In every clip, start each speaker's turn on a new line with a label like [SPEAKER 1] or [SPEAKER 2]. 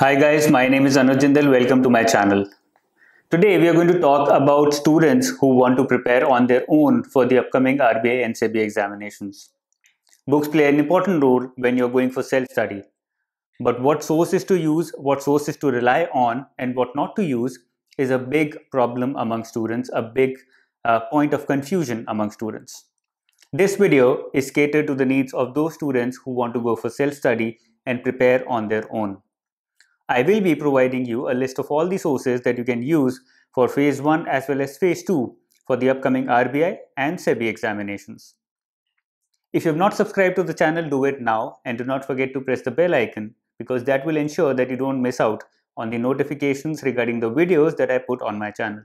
[SPEAKER 1] Hi guys, my name is Anuj Jindal. Welcome to my channel. Today we are going to talk about students who want to prepare on their own for the upcoming RBI and SEBI examinations. Books play an important role when you're going for self-study. But what sources to use, what sources to rely on and what not to use is a big problem among students, a big uh, point of confusion among students. This video is catered to the needs of those students who want to go for self-study and prepare on their own. I will be providing you a list of all the sources that you can use for phase 1 as well as phase 2 for the upcoming RBI and SEBI examinations. If you have not subscribed to the channel, do it now and do not forget to press the bell icon because that will ensure that you don't miss out on the notifications regarding the videos that I put on my channel.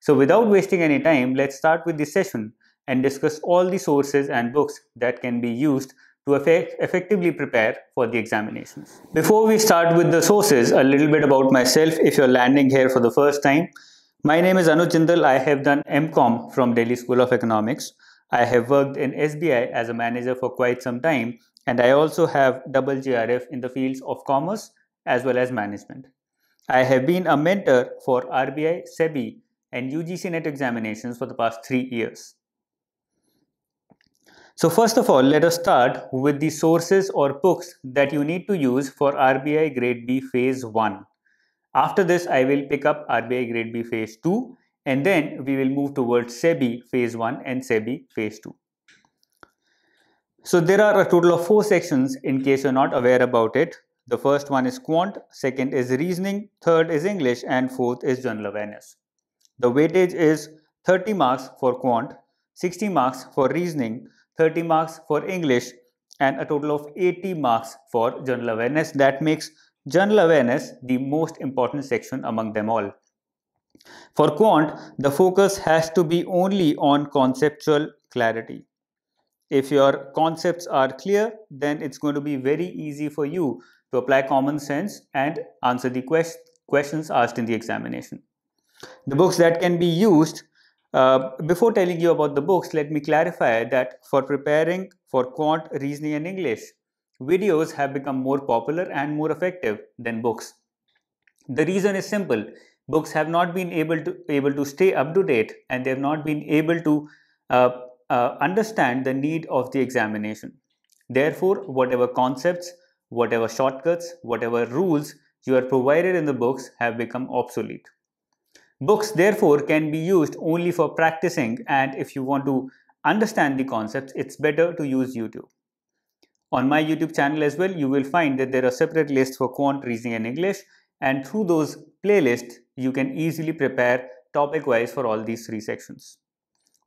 [SPEAKER 1] So without wasting any time, let's start with the session and discuss all the sources and books that can be used to effect effectively prepare for the examinations. Before we start with the sources, a little bit about myself if you're landing here for the first time. My name is Anuj Jindal. I have done MCOM from Delhi School of Economics. I have worked in SBI as a manager for quite some time and I also have double JRF in the fields of commerce as well as management. I have been a mentor for RBI, SEBI and UGC NET examinations for the past three years. So first of all, let us start with the sources or books that you need to use for RBI Grade B Phase 1. After this, I will pick up RBI Grade B Phase 2 and then we will move towards SEBI Phase 1 and SEBI Phase 2. So there are a total of four sections in case you're not aware about it. The first one is quant, second is reasoning, third is English and fourth is general awareness. The weightage is 30 marks for quant, 60 marks for reasoning, 30 marks for English and a total of 80 marks for general awareness. That makes general awareness the most important section among them all. For quant, the focus has to be only on conceptual clarity. If your concepts are clear, then it's going to be very easy for you to apply common sense and answer the quest questions asked in the examination. The books that can be used uh, before telling you about the books, let me clarify that for preparing for quant, reasoning and English, videos have become more popular and more effective than books. The reason is simple. Books have not been able to able to stay up to date and they have not been able to uh, uh, understand the need of the examination. Therefore, whatever concepts, whatever shortcuts, whatever rules you are provided in the books have become obsolete. Books therefore can be used only for practicing and if you want to understand the concepts, it's better to use YouTube. On my YouTube channel as well, you will find that there are separate lists for quant, reasoning and English and through those playlists, you can easily prepare topic wise for all these three sections.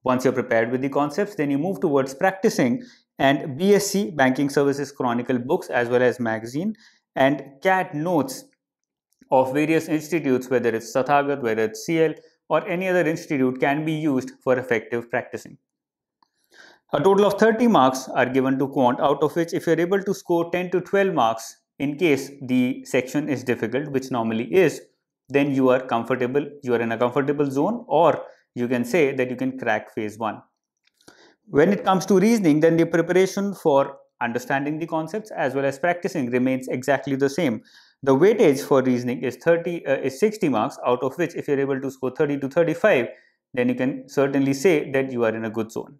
[SPEAKER 1] Once you're prepared with the concepts, then you move towards practicing and BSC Banking Services Chronicle books as well as magazine and CAT notes of various institutes, whether it's Tathagat, whether it's CL, or any other institute can be used for effective practicing. A total of 30 marks are given to quant, out of which if you're able to score 10 to 12 marks in case the section is difficult, which normally is, then you are comfortable, you are in a comfortable zone, or you can say that you can crack phase 1. When it comes to reasoning, then the preparation for understanding the concepts as well as practicing remains exactly the same. The weightage for reasoning is 30 uh, is 60 marks out of which if you're able to score 30 to 35 then you can certainly say that you are in a good zone.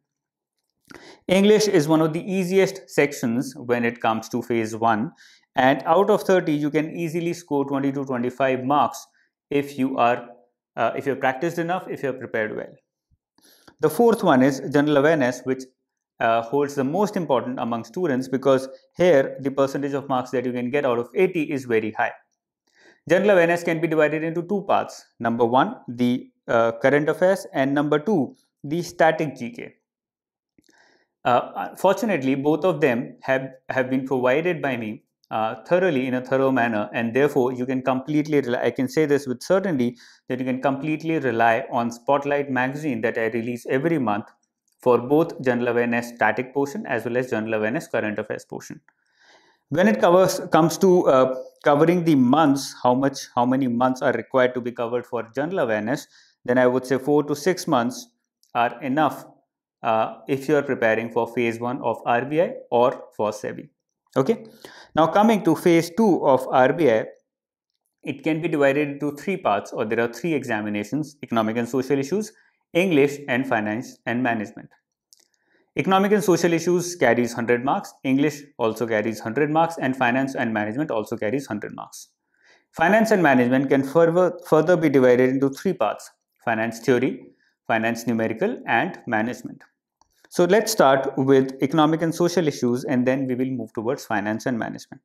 [SPEAKER 1] English is one of the easiest sections when it comes to phase 1 and out of 30 you can easily score 20 to 25 marks if you are uh, if you're practiced enough if you're prepared well. The fourth one is general awareness which uh, holds the most important among students because here the percentage of marks that you can get out of 80 is very high. General awareness can be divided into two parts. Number one, the uh, current affairs and number two, the static GK. Uh, fortunately, both of them have, have been provided by me uh, thoroughly in a thorough manner and therefore you can completely rely, I can say this with certainty that you can completely rely on Spotlight magazine that I release every month for both general awareness static portion as well as general awareness current affairs portion. When it covers comes to uh, covering the months, how much, how many months are required to be covered for general awareness, then I would say four to six months are enough uh, if you are preparing for phase one of RBI or for SEBI. Okay. Now coming to phase 2 of RBI, it can be divided into three parts or there are three examinations, economic and social issues, English and finance and management. Economic and social issues carries 100 marks, English also carries 100 marks and finance and management also carries 100 marks. Finance and management can further, further be divided into three parts, finance theory, finance numerical and management. So let's start with economic and social issues and then we will move towards finance and management.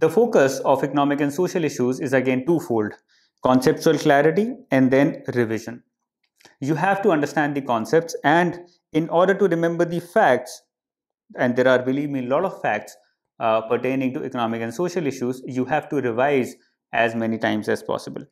[SPEAKER 1] The focus of economic and social issues is again twofold, conceptual clarity and then revision. You have to understand the concepts and in order to remember the facts, and there are believe me a lot of facts uh, pertaining to economic and social issues, you have to revise as many times as possible.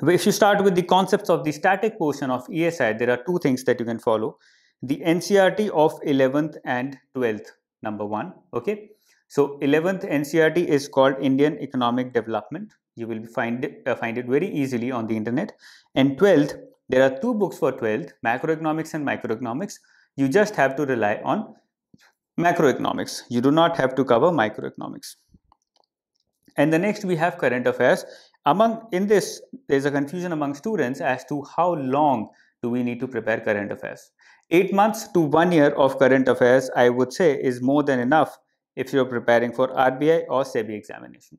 [SPEAKER 1] If you start with the concepts of the static portion of ESI, there are two things that you can follow. The NCERT of 11th and 12th number one okay? So 11th NCERT is called Indian Economic Development. You will find it, uh, find it very easily on the internet. And 12th there are two books for 12th macroeconomics and microeconomics. You just have to rely on macroeconomics. You do not have to cover microeconomics. And the next we have current affairs. Among in this there's a confusion among students as to how long do we need to prepare current affairs. Eight months to one year of current affairs, I would say, is more than enough if you're preparing for RBI or SEBI examination.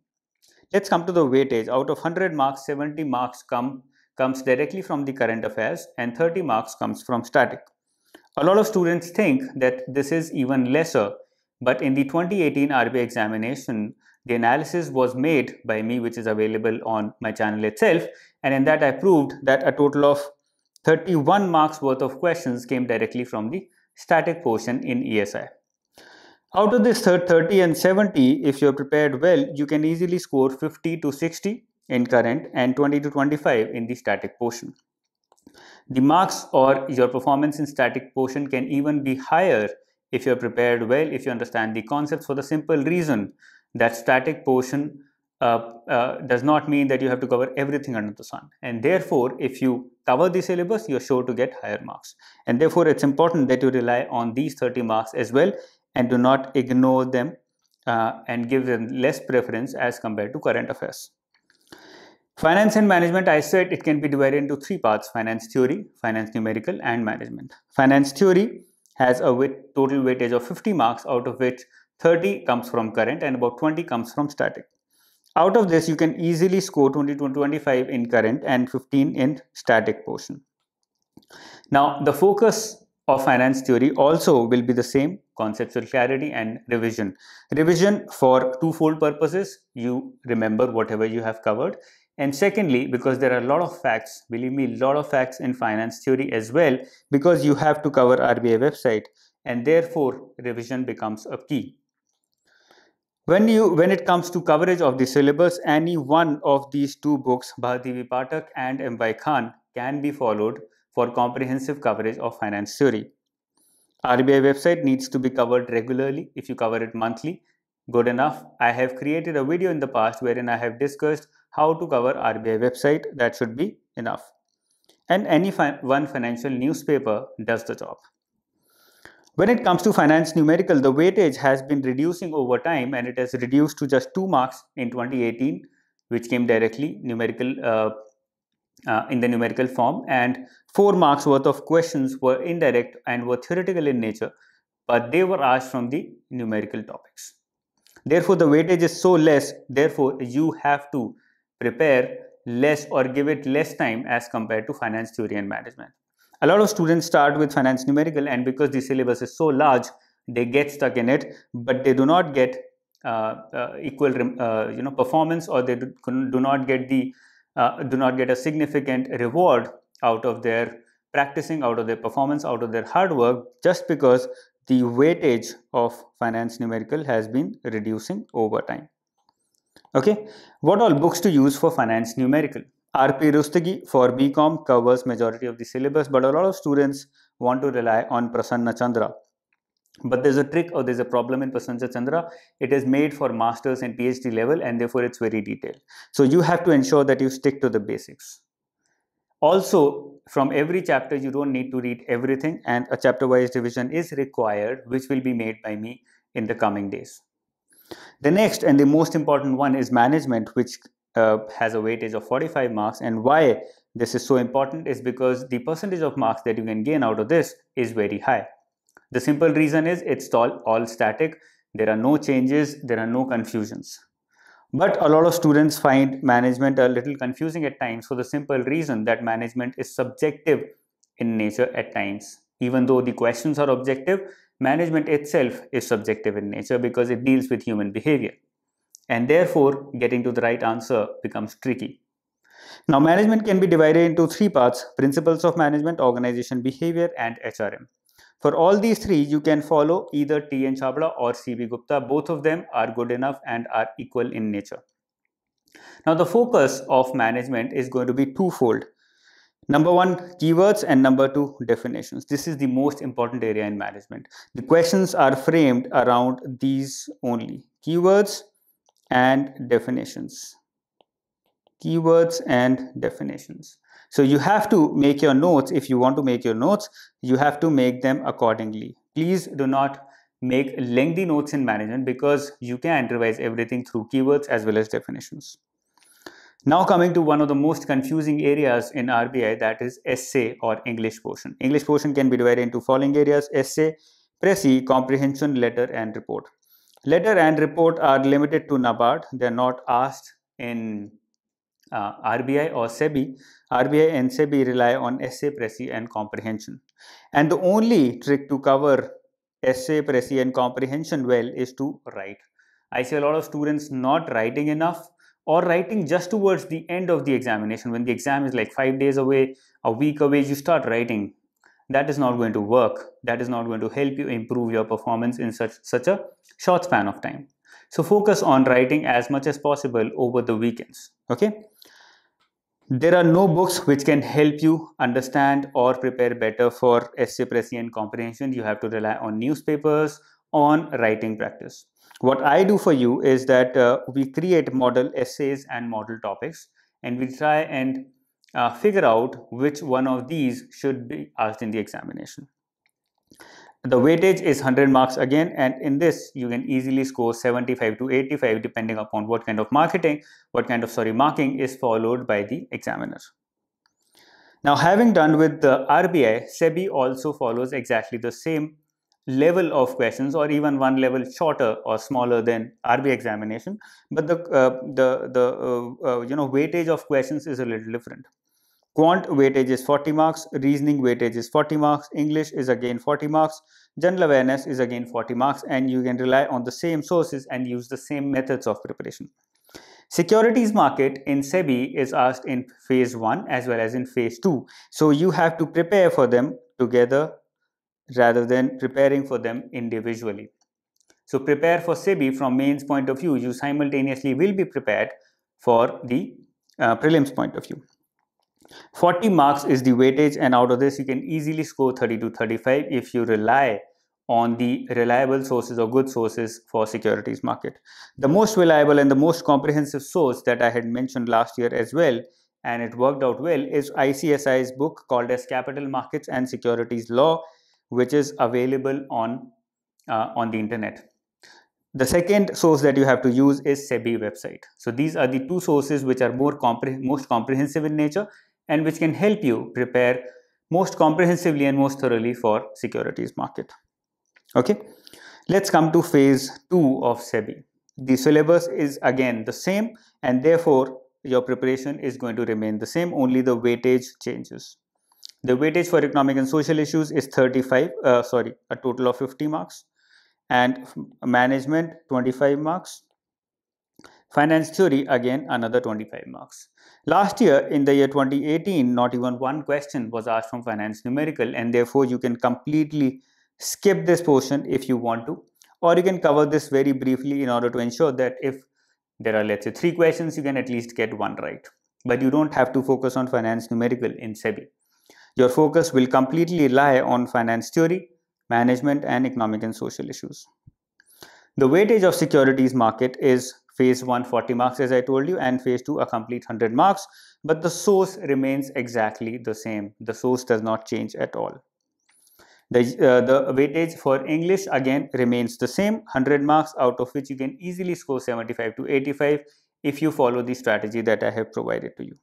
[SPEAKER 1] Let's come to the weightage. Out of 100 marks, 70 marks come comes directly from the current affairs and 30 marks comes from static. A lot of students think that this is even lesser, but in the 2018 RBI examination, the analysis was made by me, which is available on my channel itself, and in that I proved that a total of 31 marks worth of questions came directly from the static portion in ESI. Out of this 30 and 70, if you're prepared well, you can easily score 50 to 60 in current and 20 to 25 in the static portion. The marks or your performance in static portion can even be higher if you're prepared well, if you understand the concepts for the simple reason that static portion uh, uh, does not mean that you have to cover everything under the sun. And therefore, if you cover the syllabus, you're sure to get higher marks. And therefore, it's important that you rely on these 30 marks as well and do not ignore them uh, and give them less preference as compared to current affairs. Finance and management, I said it can be divided into three parts finance theory, finance numerical, and management. Finance theory has a weight, total weightage of 50 marks, out of which 30 comes from current and about 20 comes from static. Out of this, you can easily score 20 to 25 in current and 15 in static portion. Now, the focus of finance theory also will be the same conceptual clarity and revision. Revision for twofold purposes, you remember whatever you have covered. And secondly, because there are a lot of facts, believe me, a lot of facts in finance theory as well, because you have to cover RBI website and therefore revision becomes a key. When you when it comes to coverage of the syllabus, any one of these two books, Bharti Pathak and M.Y. Khan, can be followed for comprehensive coverage of finance theory. RBI website needs to be covered regularly. If you cover it monthly, good enough. I have created a video in the past wherein I have discussed how to cover RBI website. That should be enough. And any fi one financial newspaper does the job. When it comes to finance numerical, the weightage has been reducing over time and it has reduced to just 2 marks in 2018, which came directly numerical uh, uh, in the numerical form and 4 marks worth of questions were indirect and were theoretical in nature, but they were asked from the numerical topics. Therefore, the weightage is so less, therefore, you have to prepare less or give it less time as compared to finance theory and management. A lot of students start with finance numerical and because the syllabus is so large they get stuck in it but they do not get uh, uh, equal uh, you know performance or they do, do not get the uh, do not get a significant reward out of their practicing out of their performance out of their hard work just because the weightage of finance numerical has been reducing over time okay what all books to use for finance numerical RP Rustagi for BCom covers majority of the syllabus, but a lot of students want to rely on Prasanna Chandra. But there's a trick or there's a problem in Prasanna Chandra. It is made for masters and PhD level and therefore it's very detailed. So you have to ensure that you stick to the basics. Also, from every chapter, you don't need to read everything and a chapter wise revision is required, which will be made by me in the coming days. The next and the most important one is management, which uh, has a weightage of 45 marks. And why this is so important is because the percentage of marks that you can gain out of this is very high. The simple reason is it's all, all static. There are no changes, there are no confusions. But a lot of students find management a little confusing at times for the simple reason that management is subjective in nature at times. Even though the questions are objective, management itself is subjective in nature because it deals with human behavior. And therefore, getting to the right answer becomes tricky. Now, management can be divided into three parts principles of management, organization behavior, and HRM. For all these three, you can follow either T.N. Chhabra or C.B. Gupta. Both of them are good enough and are equal in nature. Now, the focus of management is going to be twofold. Number one, keywords, and number two, definitions. This is the most important area in management. The questions are framed around these only keywords and definitions. Keywords and definitions. So you have to make your notes. If you want to make your notes, you have to make them accordingly. Please do not make lengthy notes in management because you can revise everything through keywords as well as definitions. Now coming to one of the most confusing areas in RBI that is essay or English portion. English portion can be divided into following areas essay, précis, comprehension, letter and report. Letter and report are limited to NABARD. They are not asked in uh, RBI or SEBI, RBI and SEBI rely on essay, précis, and comprehension. And the only trick to cover essay, précis, and comprehension well is to write. I see a lot of students not writing enough or writing just towards the end of the examination when the exam is like five days away, a week away, you start writing. That is not going to work. That is not going to help you improve your performance in such, such a short span of time. So focus on writing as much as possible over the weekends. Okay. There are no books which can help you understand or prepare better for essay, précis, and comprehension. You have to rely on newspapers, on writing practice. What I do for you is that uh, we create model essays and model topics, and we try and uh, figure out which one of these should be asked in the examination the weightage is 100 marks again and in this you can easily score 75 to 85 depending upon what kind of marketing what kind of sorry marking is followed by the examiner now having done with the RBI SEBI also follows exactly the same level of questions or even one level shorter or smaller than RBI examination but the uh, the the uh, uh, you know weightage of questions is a little different Quant weightage is 40 marks, reasoning weightage is 40 marks, English is again 40 marks, general awareness is again 40 marks, and you can rely on the same sources and use the same methods of preparation. Securities market in SEBI is asked in phase 1 as well as in phase 2. So you have to prepare for them together rather than preparing for them individually. So prepare for SEBI from mains point of view. You simultaneously will be prepared for the uh, prelims point of view. 40 marks is the weightage and out of this you can easily score 30 to 35 if you rely on the reliable sources or good sources for securities market. The most reliable and the most comprehensive source that I had mentioned last year as well and it worked out well is ICSI's book called as Capital Markets and Securities Law which is available on uh, on the internet. The second source that you have to use is SEBI website. So these are the two sources which are more compre most comprehensive in nature and which can help you prepare most comprehensively and most thoroughly for securities market. Okay, let's come to phase two of SEBI. The syllabus is again the same and therefore your preparation is going to remain the same, only the weightage changes. The weightage for economic and social issues is 35, uh, sorry, a total of 50 marks and management 25 marks. Finance theory again another 25 marks. Last year, in the year 2018, not even one question was asked from finance numerical, and therefore you can completely skip this portion if you want to, or you can cover this very briefly in order to ensure that if there are, let's say, three questions, you can at least get one right. But you don't have to focus on finance numerical in SEBI. Your focus will completely lie on finance theory, management, and economic and social issues. The weightage of securities market is phase 1 40 marks as I told you and phase 2 a complete 100 marks but the source remains exactly the same the source does not change at all The, uh, the weightage for English again remains the same 100 marks out of which you can easily score 75 to 85 if you follow the strategy that I have provided to you.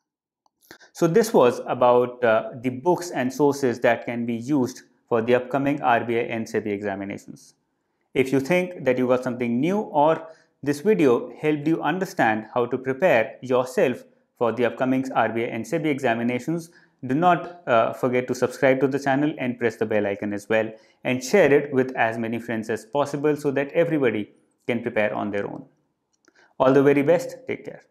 [SPEAKER 1] So this was about uh, the books and sources that can be used for the upcoming RBI and SEBI examinations. If you think that you got something new or this video helped you understand how to prepare yourself for the upcoming RBI and SEBI examinations, do not uh, forget to subscribe to the channel and press the bell icon as well and share it with as many friends as possible so that everybody can prepare on their own. All the very best. Take care.